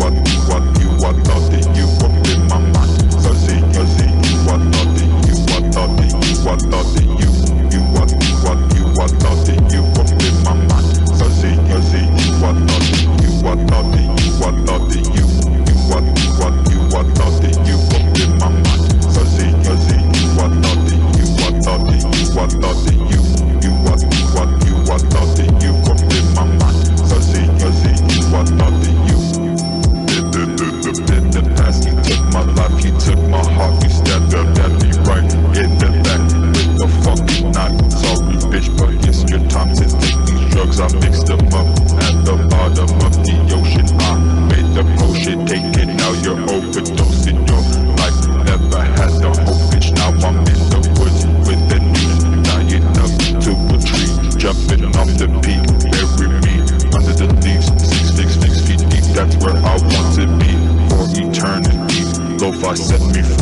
what, you what, you what, nothing, you in my mind. I see, I see, you what, nothing, you what, nothing, you what, nothing, you, you you what, you you in my mind. I see, I see, you what, nothing, you what, nothing, you what, nothing. your tongue Since these drugs, I mixed them up At the bottom of the ocean. I made the potion, take it. Now You're overdosing. Your life Never had the hope, bitch Now I'm in the woods with the need Dying up to a tree. Jumping off the peak. Bury me under the leaves. Six, six, six feet deep. That's where I want to be. For eternity. Lo-fi set me free